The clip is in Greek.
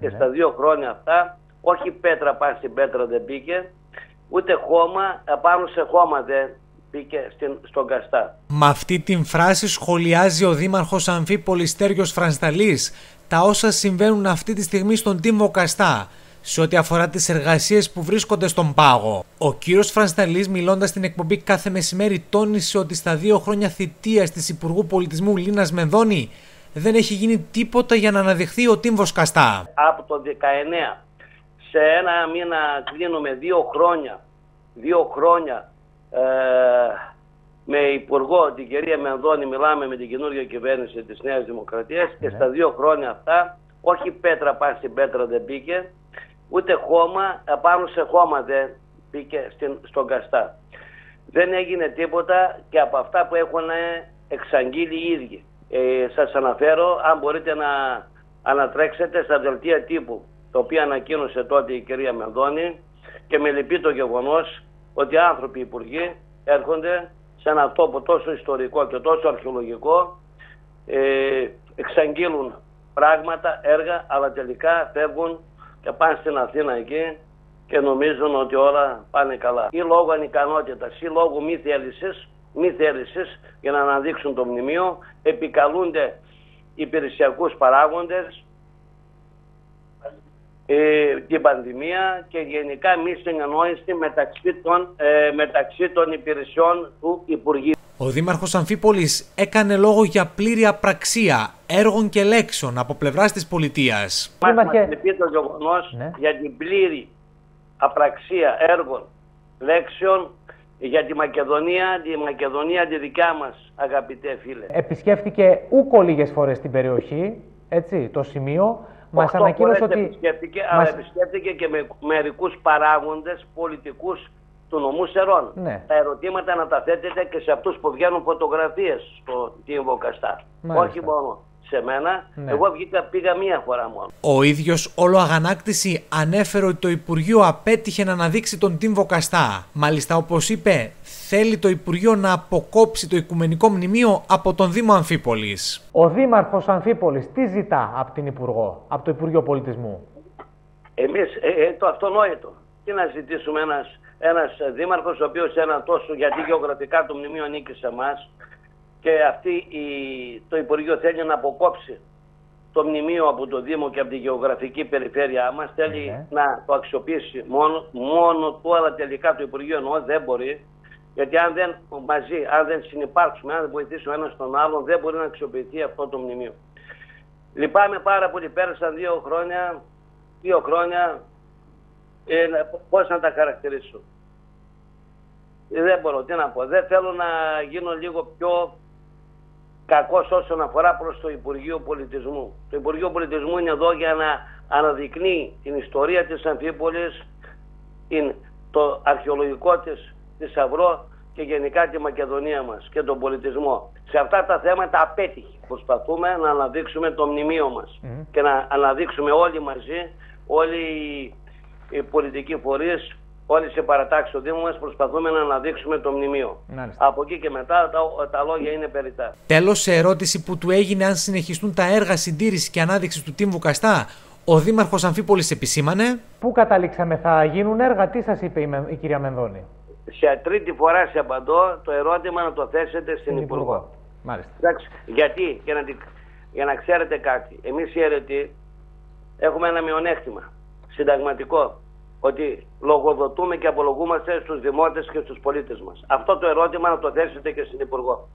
Και στα δύο χρόνια αυτά, όχι πέτρα πάνω στην πέτρα δεν μπήκε, ούτε χώμα πάνω σε χώμα δεν μπήκε στην, στον Καστά. Με αυτή την φράση σχολιάζει ο Δήμαρχος Αμφίπολης Τέργιος Φρανσταλής τα όσα συμβαίνουν αυτή τη στιγμή στον Τίμο Καστά σε ό,τι αφορά τις εργασίες που βρίσκονται στον πάγο. Ο κύριος Φρανσταλής μιλώντας στην εκπομπή κάθε μεσημέρι τόνισε ότι στα δύο χρόνια θητείας της Υπουργού Πολιτισμού Λίνας Μενδώνη δεν έχει γίνει τίποτα για να αναδειχθεί ο Τίμβος Καστά. Από το 19 σε ένα μήνα κλείνουμε δύο χρόνια, δύο χρόνια ε, με υπουργό την κυρία Μενδώνη μιλάμε με την καινούργια κυβέρνηση της Νέας Δημοκρατίας και στα δύο χρόνια αυτά όχι πέτρα πάνω στην πέτρα δεν μπήκε ούτε χώμα πάνω σε χώμα δεν μπήκε στην, στον Καστά. Δεν έγινε τίποτα και από αυτά που έχουν εξαγγείλει οι ίδιοι. Ε, σας αναφέρω αν μπορείτε να ανατρέξετε στα δελτία τύπου το οποίο ανακοίνωσε τότε η κυρία Μενδώνη και με λυπεί το γεγονός ότι άνθρωποι υπουργοί έρχονται σε ένα τόπο τόσο ιστορικό και τόσο αρχαιολογικό ε, εξαγγείλουν πράγματα, έργα, αλλά τελικά φεύγουν και πάνε στην Αθήνα εκεί και νομίζουν ότι όλα πάνε καλά. Ή λόγω ανικανότητας ή λόγω μη θέλησης, μη θέλησης για να αναδείξουν το μνημείο επικαλούνται υπηρεσιακούς παράγοντες ε, την πανδημία και γενικά μη συνεννόηση μεταξύ των, ε, μεταξύ των υπηρεσιών του Υπουργείου. Ο Δήμαρχος Αμφίπολης έκανε λόγο για πλήρη απραξία έργων και λέξεων από πλευράς της πολιτείας. Μας Δήμαρχε... το γεγονός ναι. για την πλήρη απραξία έργων, λέξεων για τη Μακεδονία, τη Μακεδονία τη δικιά μας αγαπητέ φίλε. Επισκέφτηκε ούκο λίγες φορές την περιοχή, έτσι, το σημείο. Μας ανακοίνωσε ότι... Επισκέφτηκε, μας... αλλά επισκέφτηκε και με μερικούς παράγοντες πολιτικούς του νομού Σερών. Ναι. Τα ερωτήματα να τα θέτετε και σε αυτούς που βγαίνουν φωτογραφίες στο Τίμβο Καστά. Όχι μόνο σε μένα. Ναι. Εγώ βγήκα, πήγα μία φορά μόνο. Ο ίδιος όλο αγανάκτηση ανέφερε ότι το Υπουργείο απέτυχε να αναδείξει τον Τίμβο Καστά. Μάλιστα όπως είπε θέλει το Υπουργείο να αποκόψει το Οικουμενικό Μνημείο από τον Δήμο Αμφίπολης. Ο Δήμαρχος Αμφίπολης τι ζητά από την Υπουργό, από το Υπουργείο Πολιτισμού; Εμείς ε, ε, το αυτονόητο. Τι να ζητήσουμε ένας, ένας δήμαρχος ο οποίος ένα τόσο γιατί γεωγραφικά το μνημείο ανήκει σε εμάς και αυτή η, το Υπουργείο θέλει να αποκόψει το μνημείο από το Δήμο και από τη γεωγραφική περιφέρειά μας θέλει ναι. να το αξιοποιήσει μόνο, μόνο του αλλά τελικά το Υπουργείο εννοώ δεν μπορεί γιατί αν δεν μαζί, αν δεν συνεπάρξουμε, αν δεν βοηθήσουμε ένας τον άλλον, δεν μπορεί να αξιοποιηθεί αυτό το μνημείο. Λυπάμαι πάρα πολύ. Πέρασαν δύο χρόνια, δύο χρόνια, ε, πώς να τα χαρακτηρίσω. Ε, δεν μπορώ, τι να πω. Δεν θέλω να γίνω λίγο πιο κακός όσον αφορά προς το Υπουργείο Πολιτισμού. Το Υπουργείο Πολιτισμού είναι εδώ για να αναδεικνύει την ιστορία της Αμφίπολης, το αρχαιολογικό της θησαυρό και γενικά τη Μακεδονία μας και τον πολιτισμό. Σε αυτά τα θέματα απέτυχε. Προσπαθούμε να αναδείξουμε το μνημείο μας και να αναδείξουμε όλοι μαζί, όλοι οι πολιτικοί φορείς, όλοι σε παρατάξεις του Δήμου μας προσπαθούμε να αναδείξουμε το μνημείο. Από εκεί και μετά τα, τα λόγια είναι περιτά. Τέλος, σε ερώτηση που του έγινε αν συνεχιστούν τα έργα συντήρησης και ανάδειξης του Τίμβου Καστά, ο Δήμαρχος Αμφίπολης επισήμανε. Πού καταλήξαμε, θα γίνουν έργα, τι σας είπε η, η κυρία Μενδώνη; Σε τρίτη φορά σε απαντώ το ερώτημα να το θέσετε στην Υπουργό. Υπουργό. Μάλιστα. Εντάξει, γιατί, για να, για να ξέρετε κάτι, εμείς οι αιρετοί έχουμε ένα μειονέκτημα συνταγματικό ότι λογοδοτούμε και απολογούμαστε στους δημότες και στους πολίτες μας. Αυτό το ερώτημα να το θέσετε και στην Υπουργό.